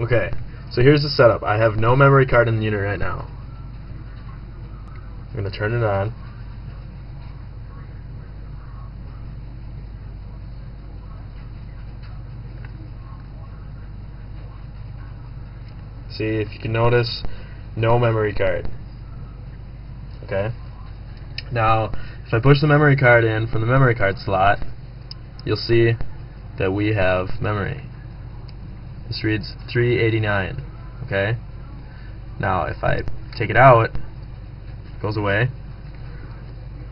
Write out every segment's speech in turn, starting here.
Okay, so here's the setup. I have no memory card in the unit right now. I'm going to turn it on. See, if you can notice, no memory card. Okay? Now, if I push the memory card in from the memory card slot, you'll see that we have memory. This reads 389. Okay? Now, if I take it out, it goes away.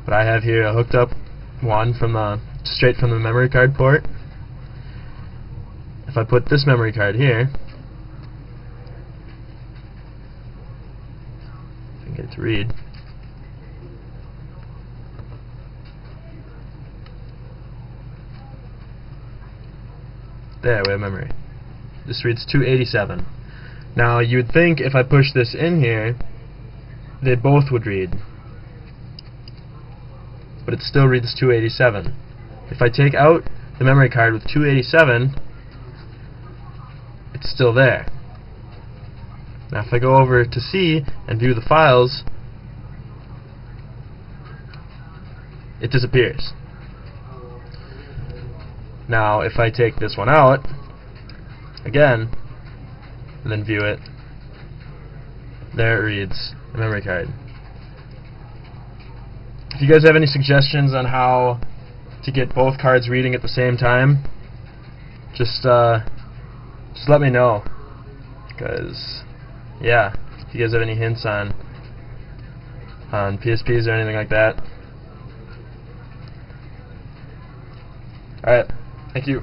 But I have here a hooked up one from the straight from the memory card port. If I put this memory card here, I can get it to read. There, we have memory. This reads 287. Now, you would think if I push this in here, they both would read. But it still reads 287. If I take out the memory card with 287, it's still there. Now if I go over to C and view the files, it disappears. Now if I take this one out, again, and then view it, there it reads the memory card. If you guys have any suggestions on how to get both cards reading at the same time, just uh, just let me know. Cause yeah, if you guys have any hints on on PSPs or anything like that. Alright, thank you.